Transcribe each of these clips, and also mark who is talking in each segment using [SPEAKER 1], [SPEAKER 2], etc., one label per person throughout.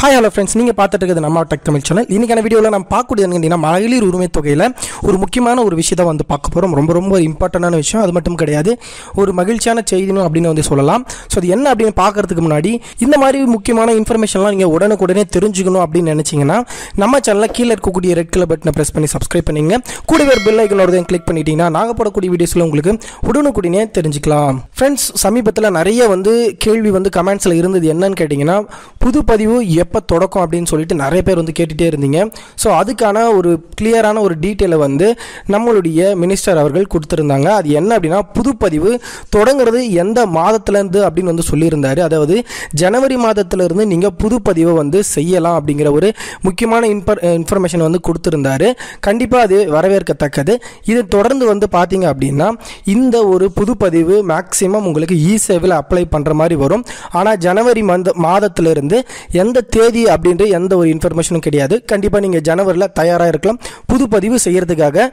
[SPEAKER 1] Hi hello friends நீங்கள் பார்த்துட்டு இருக்கிறது நம்ம டெக் தமிழ் சேனல் இன்றைக்கான வீடியோவில் நம்ம பார்க்கக்கூடியது என்னன்னா மகளிர் உரிமை தொகையில் ஒரு முக்கியமான ஒரு விஷயத்தை வந்து பார்க்க போகிறோம் ரொம்ப ரொம்ப ஒரு இம்பார்ட்டண்டான விஷயம். அது மட்டும் கிடையாது. ஒரு மகிழ்ச்சியான செய்தினும் அப்படின்னு வந்து சொல்லலாம். ஸோ அது என்ன அப்படின்னு பார்க்கறதுக்கு முன்னாடி இந்த மாதிரி முக்கியமான இன்ஃபர்மேஷன்லாம் நீங்கள் உடனுக்குடனே தெரிஞ்சுக்கணும் அப்படின்னு நினச்சிங்கன்னா நம்ம சேனலில் கீழே இருக்கக்கூடிய ரெட் கலர் பட்டனை ப்ரெஸ் பண்ணி சப்ஸ்கிரைப் பண்ணிங்க. கூடவே ஒரு பெல் ஐக்கனோட கிளிக் பண்ணிட்டீங்கன்னா நாங்கள் போடக்கூடிய வீடியோஸில் உங்களுக்கு உடனுக்குடனே தெரிஞ்சுக்கலாம். ஃப்ரெண்ட்ஸ் சமீபத்தில் நிறைய வந்து கேள்வி வந்து கமெண்ட்ஸில் இருந்தது என்னன்னு கேட்டிங்கன்னா புது பதிவு எப்போ தொடக்கம் அப்படின்னு சொல்லிட்டு நிறைய பேர் வந்து கேட்டுகிட்டே இருந்தீங்க. ஸோ அதுக்கான ஒரு கிளியரான ஒரு டீட்டெயிலை வந்து நம்மளுடைய மினிஸ்டர் அவர்கள் கொடுத்துருந்தாங்க. அது என்ன அப்படின்னா புதுப்பதிவு தொடங்குறது எந்த மாதத்துலேருந்து அப்படின்னு வந்து சொல்லியிருந்தார். அதாவது ஜனவரி மாதத்திலிருந்து நீங்கள் புதுப்பதிவை வந்து செய்யலாம் அப்படிங்கிற ஒரு முக்கியமான இன்ஃபர் இன்ஃபர்மேஷன் வந்து கொடுத்துருந்தாரு. கண்டிப்பாக அது வரவேற்கத்தக்கது. இது தொடர்ந்து வந்து பார்த்தீங்க அப்படின்னா இந்த ஒரு புதுப்பதிவு மேக்ஸிமம் உங்களுக்கு இ சேவையில் அப்ளை பண்ணுற மாதிரி வரும். ஆனால் ஜனவரி மந்த மாதத்திலிருந்து எந்த தேதி அப்படின்ற எந்த ஒரு இன்ஃபர்மேஷனும் கிடையாது. கண்டிப்பாக நீங்கள் ஜனவரியில் தயாராக இருக்கலாம். புதுப்பதிவு செய்கிறதுக்காக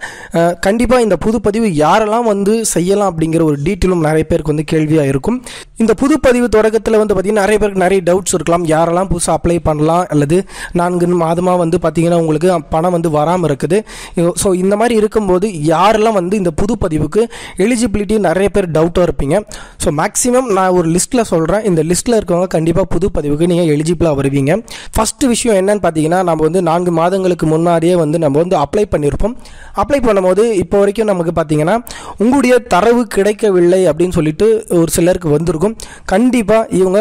[SPEAKER 1] கண்டிப்பாக இந்த புதுப்பதிவு யாரெல்லாம் வந்து செய்யலாம் அப்படிங்கிற ஒரு டீட்டெயிலும் நிறைய பேருக்கு வந்து கேள்வியாக இருக்கும். இந்த புதுப்பதிவு தொடக்கத்தில் வந்து பார்த்தீங்கன்னா நிறைய பேருக்கு நிறைய டவுட்ஸ் இருக்கலாம். யாரெல்லாம் புதுசாக அப்ளை பண்ணலாம் அல்லது நான்கு மாதமாக வந்து பார்த்தீங்கன்னா உங்களுக்கு பணம் வந்து வராமல் இருக்குது. ஸோ இந்த மாதிரி இருக்கும்போது யாரெல்லாம் வந்து இந்த புதுப்பதிவுக்கு எலிஜிபிலிட்டி நிறைய பேர் டவுட்டாக இருப்பீங்க. ஸோ மேக்ஸிமம் நான் ஒரு லிஸ்ட்டில் சொல்கிறேன் இந்த லிஸ்ட்டில் இருக்கவங்க கண்டிப்பாக புதுப்பதிவுக்கு நீங்கள் எலிஜிபிளாக வருவீங்க. ஃபஸ்ட்டு விஷயம் என்னன்னு பார்த்தீங்கன்னா நம்ம வந்து நான்கு மாதங்களுக்கு முன்னாடியே வந்து நம்ம வந்து அப்ளை பண்ணியிருப்போம். அப்ளை பண்ணும்போது இப்போ வரைக்கும் நமக்கு பார்த்தீங்கன்னா உங்களுடைய தரவு கிடைக்கவில்லை அப்படின்னு சொல்லிட்டு ஒரு சிலருக்கு வந்திருக்கும். கண்டிப்பாக இவங்க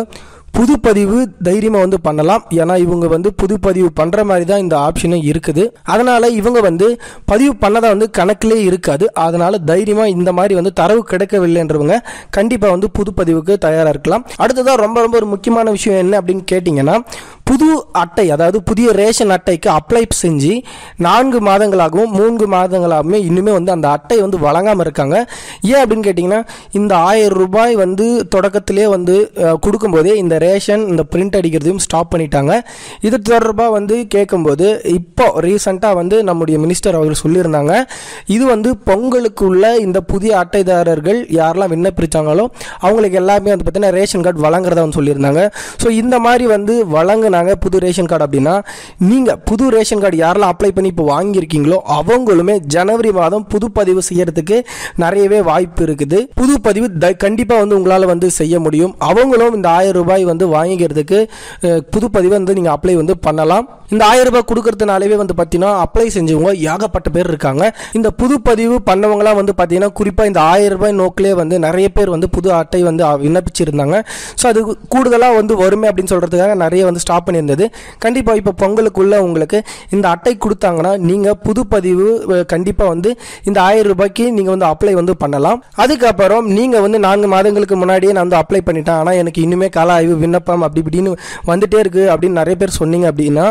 [SPEAKER 1] புதுப்பதிவு தைரியமாக வந்து பண்ணலாம். ஏன்னா இவங்க வந்து புதுப்பதிவு பண்ணுற மாதிரி தான் இந்த ஆப்ஷனும் இருக்குது. அதனால் இவங்க வந்து பதிவு பண்ணதாக வந்து கணக்கிலே இருக்காது. அதனால் தைரியமாக இந்த மாதிரி வந்து தரவு கிடைக்கவில்லைன்றவங்க கண்டிப்பாக வந்து புதுப்பதிவுக்கு தயாராக இருக்கலாம். அடுத்ததாக ரொம்ப ரொம்ப ஒரு முக்கியமான விஷயம் என்ன அப்படின்னு கேட்டிங்கன்னா புது அட்டை அதாவது புதிய ரேஷன் அட்டைக்கு அப்ளை செஞ்சு நான்கு மாதங்களாகவும் மூன்று மாதங்களாகவுமே இன்னுமே வந்து அந்த அட்டை வந்து வழங்காமல் இருக்காங்க. ஏன் அப்படின்னு கேட்டிங்கன்னா இந்த ஆயிரம் ரூபாய் வந்து தொடக்கத்திலே வந்து கொடுக்கும்போதே இந்த ரேஷன் இந்த பிரிண்ட் அடிக்கிறதையும் ஸ்டாப் பண்ணிட்டாங்க. இது தொடர்பாக வந்து கேட்கும்போது இப்போ ரீசண்டாக வந்து நம்முடைய மினிஸ்டர் அவர் சொல்லியிருந்தாங்க இது வந்து பொங்கலுக்கு உள்ள இந்த புதிய அட்டைதாரர்கள் யாரெல்லாம் விண்ணப்பிச்சாங்களோ அவங்களுக்கு எல்லாமே வந்து பார்த்தீங்கன்னா ரேஷன் கார்டு வழங்குறதா வந்து சொல்லியிருந்தாங்க. ஸோ இந்த மாதிரி வந்து வழங்குனாங்க புது ரேஷன் கார்டு அப்படின்னா நீங்கள் புது ரேஷன் கார்டு யாரெல்லாம் அப்ளை பண்ணி இப்போ வாங்கியிருக்கீங்களோ அவங்களுமே ஜனவரி மாதம் புதுப்பதிவு செய்யறதுக்கு நிறையவே வாய்ப்பு இருக்குது. புதுப்பதிவு த- கண்டிப்பாக வந்து உங்களால் வந்து செய்ய முடியும். அவங்களும் இந்த ஆயிரம் ரூபாய் வந்து வாங்கிக்கிறதுக்கு புதுப்பதிவை வந்து நீங்கள் அப்ளை வந்து பண்ணலாம். இந்த ஆயிரம் ரூபாய் கொடுக்கறதுனாலவே வந்து பார்த்தீங்கன்னா அப்ளை செஞ்சவங்க ஏகப்பட்ட பேர் இருக்காங்க. இந்த புதுப்பதிவு பண்ணவங்களாம் வந்து பார்த்தீங்கன்னா குறிப்பாக இந்த ஆயிரம் ரூபாய் நோக்கிலே வந்து நிறைய பேர் வந்து புது அட்டை வந்து விண்ணப்பிச்சிருந்தாங்க. ஸோ அது கூடுதலாக வந்து வறுமை அப்படின்னு சொல்கிறதுக்காக நிறைய வந்து ஸ்டாப் பண்ணியிருந்தது. கண்டிப்பாக இப்போ பொங்கலுக்குள்ள உங்களுக்கு இந்த அட்டை கொடுத்தாங்கன்னா நீங்கள் புதுப்பதிவு கண்டிப்பாக வந்து இந்த ஆயிரம் ரூபாய்க்கு நீங்கள் வந்து அப்ளை வந்து பண்ணலாம். அதுக்கப்புறம் நீங்கள் வந்து நான்கு மாதங்களுக்கு முன்னாடியே நான் வந்து அப்ளை பண்ணிட்டேன். ஆனால் எனக்கு இன்னுமே கால ஆய்வு விண்ணப்பம் அப்படி இப்படின்னு வந்துட்டே இருக்குது அப்படின்னு நிறைய பேர் சொன்னீங்க அப்படின்னா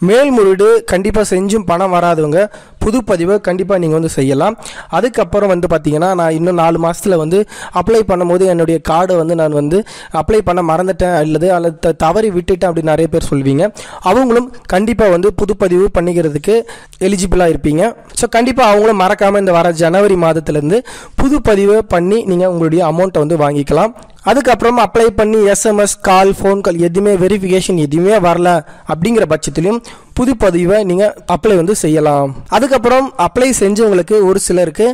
[SPEAKER 1] மேல்முறையீடு கண்டிப்பாக செஞ்சும் பணம் வராதவங்க புதுப்பதிவை கண்டிப்பாக நீங்கள் வந்து செய்யலாம். அதுக்கப்புறம் வந்து பார்த்தீங்கன்னா நான் இன்னும் நாலு மாதத்தில் வந்து அப்ளை பண்ணும்போது என்னுடைய கார்டை வந்து நான் வந்து அப்ளை பண்ண மறந்துட்டேன். அல்லது அல்லது த- தவறி விட்டுட்டேன் அப்படின்னு நிறைய பேர் சொல்வீங்க. அவங்களும் கண்டிப்பாக வந்து புதுப்பதிவு பண்ணிக்கிறதுக்கு எலிஜிபிளாக இருப்பீங்க. ஸோ கண்டிப்பாக அவங்களும் மறக்காமல் இந்த வர ஜனவரி மாதத்துலேருந்து புதுப்பதிவை பண்ணி நீங்கள் உங்களுடைய அமௌண்ட்டை வந்து வாங்கிக்கலாம். அதுக்கப்புறம் அப்ளை பண்ணி எஸ்எம்எஸ் கால் ஃபோன் கால் எதுவுமே வெரிஃபிகேஷன் எதுவுமே வரல அப்படிங்கிற பட்சத்திலையும் புதுப்பதிவை நீங்கள் அப்ளை வந்து செய்யலாம். அதுக்கப்புறம் அப்ளை செஞ்சவங்களுக்கு ஒரு சிலருக்கு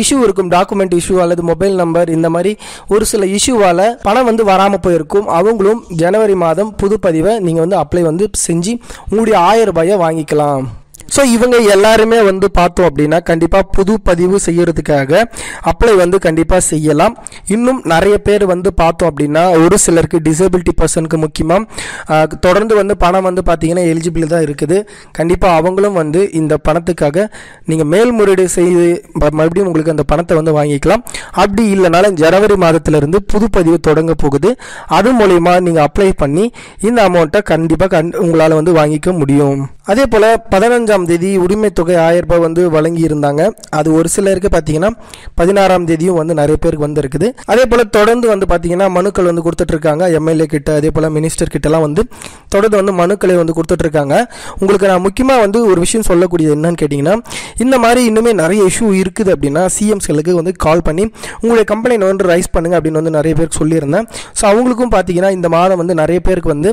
[SPEAKER 1] இஷ்யூ இருக்கும் டாக்குமெண்ட் இஷ்யூ அல்லது மொபைல் நம்பர் இந்த மாதிரி ஒரு சில இஷ்யூவால் பணம் வந்து வராமல் போயிருக்கும். அவங்களும் ஜனவரி மாதம் புதுப்பதிவை நீங்கள் வந்து அப்ளை வந்து செஞ்சு உங்களுடைய ஆயிரம் ரூபாயை வாங்கிக்கலாம். ஸோ இவங்க எல்லாருமே வந்து பார்த்தோம் அப்படின்னா கண்டிப்பாக புது பதிவு செய்யறதுக்காக அப்ளை வந்து கண்டிப்பாக செய்யலாம். இன்னும் நிறைய பேர் வந்து பார்த்தோம் அப்படின்னா ஒரு சிலருக்கு டிசபிலிட்டி பர்சனுக்கு முக்கியமாக தொடர்ந்து வந்து பணம் வந்து பார்த்தீங்கன்னா எலிஜிபிள் தான் இருக்குது. கண்டிப்பாக அவங்களும் வந்து இந்த பணத்துக்காக நீங்கள் மேல்முறையீடு செய்து மறுபடியும் உங்களுக்கு அந்த பணத்தை வந்து வாங்கிக்கலாம். அப்படி இல்லைனாலும் ஜனவரி மாதத்திலிருந்து புது பதிவு தொடங்க போகுது. அது மூலயமா நீங்கள் அப்ளை பண்ணி இந்த அமௌண்ட்டை கண்டிப்பாக கண் உங்களால் வந்து வாங்கிக்க முடியும். அதே போல் பதினஞ்சாம் தேதி உரிமை தொகை ஆயிரம் ரூபாய் வந்து வழங்கி இருந்தாங்க அது ஒரு சிலருக்கு பார்த்தீங்கன்னா பதினாறாம் தேதியும் வந்து நிறைய பேருக்கு வந்து இருக்குது அதே போல் தொடர்ந்து வந்து பார்த்தீங்கன்னா மனுக்கள் வந்து கொடுத்துட்ருக்காங்க. எம்எல்ஏ கிட்ட அதே போல் மினிஸ்டர் கிட்டலாம் வந்து தொடர்ந்து வந்து மனுக்களை வந்து கொடுத்துட்ருக்காங்க. உங்களுக்கு நான் முக்கியமாக வந்து ஒரு விஷயம் சொல்லக்கூடியது என்னன்னு கேட்டிங்கன்னா இந்த மாதிரி இன்னுமே நிறைய இஷ்யூ இருக்குது அப்படின்னா சிஎம்ஸ்களுக்கு வந்து கால் பண்ணி உங்களுடைய கம்ப்ளைண்ட் வந்து ரைஸ் பண்ணுங்க அப்படின்னு வந்து நிறைய பேருக்கு சொல்லியிருந்தேன். ஸோ அவங்களுக்கும் பார்த்தீங்கன்னா இந்த மாதம் வந்து நிறைய பேருக்கு வந்து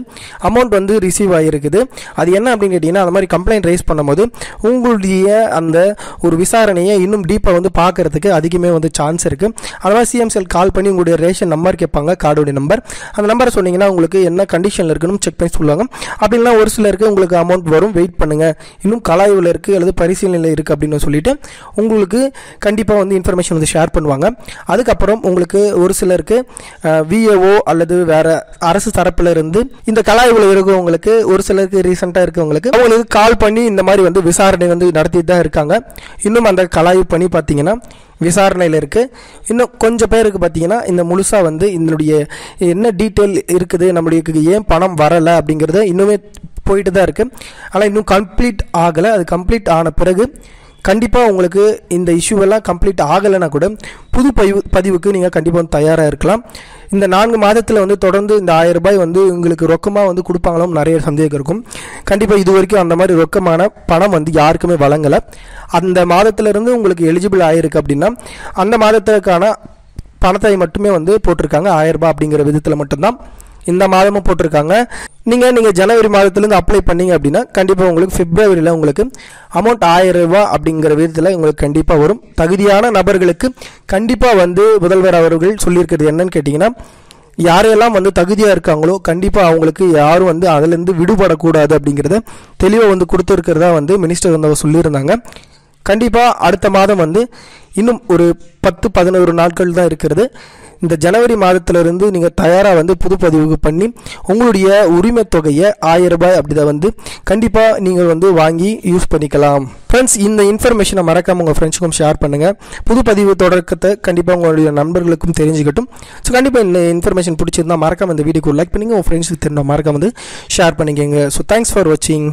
[SPEAKER 1] அமௌண்ட் வந்து ரிசீவ் ஆகிருக்குது அது என்ன அப்படின்னு கேட்டிங்கன்னா அந்த மாதிரி கம்ப்ளைண்ட் ரைஸ் பண்ணும்போது உங்களுடைய அந்த ஒரு விசாரணையை இன்னும் டீப்பாக வந்து பார்க்கறதுக்கு அதிகமே வந்து சான்ஸ் இருக்குது அதனால் மாதிரி சிஎம்சிஎல் கால் பண்ணி உங்களுடைய ரேஷன் நம்பர் கேட்பாங்க கார்டுடைய நம்பர் அந்த நம்பரை சொன்னீங்கன்னா உங்களுக்கு என்ன கண்டிஷனில் இருக்குன்னு செக் பண்ணி சொல்லுவாங்க. அப்படின்னா ஒரு சிலருக்கு உங்களுக்கு அமௌண்ட் வரும் வெயிட் பண்ணுங்கள் இன்னும் கலாய்வில் இருக்குது அல்லது பரிசீலனையில் இருக்குது அப்படின்னு சொல்லிட்டு உங்களுக்கு கண்டிப்பாக வந்து இன்ஃபர்மேஷன் வந்து ஷேர் பண்ணுவாங்க. அதுக்கப்புறம் உங்களுக்கு ஒரு சிலருக்கு விஏஓ அல்லது வேற அரசு தரப்பில் இருந்து இந்த கலாய்வில் இருக்கவங்களுக்கு ஒரு சிலருக்கு ரீசெண்டாக இருக்கவங்களுக்கு அவங்களுக்கு கால் பண்ணி இந்த மாதிரி வந்து விசாரணை வந்து நடத்திட்டு தான் இருக்காங்க. இன்னும் அந்த கலாய்வு பண்ணி பார்த்தீங்கன்னா விசாரணையில் இருக்குது இன்னும் கொஞ்சம் பேருக்கு பார்த்தீங்கன்னா இந்த முழுசாக வந்து இதனுடைய என்ன டீட்டெயில் இருக்குது நம்மளுக்கு ஏன் பணம் வரலை அப்படிங்கிறத இன்னுமே போயிட்டு தான் இருக்குது ஆனால் இன்னும் கம்ப்ளீட் ஆகலை. அது கம்ப்ளீட் ஆன பிறகு கண்டிப்பாக உங்களுக்கு இந்த இஷ்யூவெல்லாம் கம்ப்ளீட் ஆகலைன்னா கூட புது பதிவு பதிவுக்கு நீங்கள் கண்டிப்பாக வந்து தயாராக இருக்கலாம். இந்த நான்கு மாதத்தில் வந்து தொடர்ந்து இந்த ஆயிரம் ரூபாய் வந்து உங்களுக்கு ரொக்கமாக வந்து கொடுப்பாங்களோ நிறைய சந்தேகம் இருக்கும். கண்டிப்பாக இது வரைக்கும் அந்த மாதிரி ரொக்கமான பணம் வந்து யாருக்குமே வழங்கலை. அந்த மாதத்திலிருந்து உங்களுக்கு எலிஜிபிள் ஆகிருக்கு அப்படின்னா அந்த மாதத்துக்கான பணத்தை மட்டுமே வந்து போட்டிருக்காங்க. ஆயிரம் ரூபாய் அப்படிங்கிற விதத்தில் மட்டும்தான். இந்த மாதமும் போட்டிருக்காங்க. நீங்கள் நீங்கள் ஜனவரி மாதத்துலேருந்து அப்ளை பண்ணீங்க அப்படின்னா கண்டிப்பாக உங்களுக்கு பிப்ரவரியில் உங்களுக்கு அமௌண்ட் ஆயிரம் ரூபா அப்படிங்கிற விதத்தில் உங்களுக்கு கண்டிப்பாக வரும். தகுதியான நபர்களுக்கு கண்டிப்பாக வந்து முதல்வர் அவர்கள் சொல்லியிருக்கிறது என்னன்னு கேட்டிங்கன்னா யாரையெல்லாம் வந்து தகுதியாக இருக்காங்களோ கண்டிப்பாக அவங்களுக்கு யாரும் வந்து அதுலேருந்து விடுபடக்கூடாது அப்படிங்கிறத தெளிவாக வந்து கொடுத்துருக்கிறதா வந்து மினிஸ்டர் வந்து அவர் சொல்லியிருந்தாங்க. கண்டிப்பாக அடுத்த மாதம் வந்து இன்னும் ஒரு பத்து பதினோரு நாட்கள் தான் இருக்கிறது. இந்த ஜனவரி மாதத்திலிருந்து நீங்கள் தயாராக வந்து புதுப்பதிவு பண்ணி உங்களுடைய உரிமை தொகையை ஆயிரம் ரூபாய் அப்படிதான் வந்து கண்டிப்பாக நீங்கள் வந்து வாங்கி யூஸ் பண்ணிக்கலாம். ஃப்ரெண்ட்ஸ் இந்த இன்ஃபர்மேஷனை மறக்காமல் உங்கள் ஃப்ரெண்ட்ஸுக்கும் ஷேர் பண்ணுங்கள் புதுப்பதிவு தொடக்கத்தை கண்டிப்பாக உங்களுடைய நண்பர்களுக்கும் தெரிஞ்சுக்கட்டும். ஸோ கண்டிப்பாக இந்த இன்ஃபர்மேஷன் பிடிச்சிருந்தா மறக்காமல் இந்த வீடியோக்கு லைக் பண்ணுங்கள் உங்கள் ஃப்ரெண்ட்ஸுக்கு தெரிஞ்ச மறக்காம வந்து ஷேர் பண்ணிக்கோங்க. ஸோ தேங்க்ஸ் ஃபார் வாட்சிங்